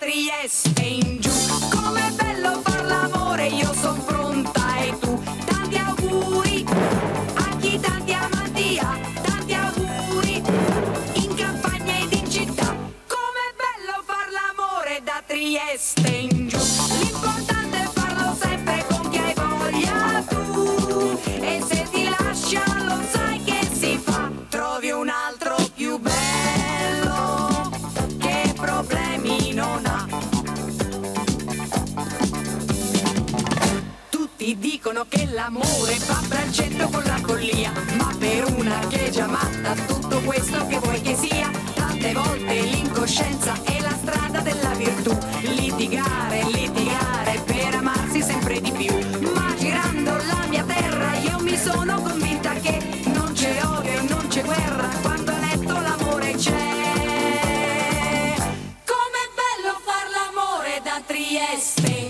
Trieste in giù. Com'è bello far l'amore, io sono pronta e tu. Tanti auguri a chi tanti amanti ha, tanti auguri in campagna ed in città. Com'è bello far l'amore da Trieste in giù. Ti dicono che l'amore fa braccetto con la follia, ma per una che è già matta tutto questo che vuoi che sia, tante volte l'incoscienza è la strada della virtù, litigare, litigare per amarsi sempre di più, ma girando la mia terra io mi sono convinta che non c'è odio, non c'è guerra, quando a letto l'amore c'è. Trieste!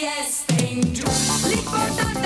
Yes, thing. Licht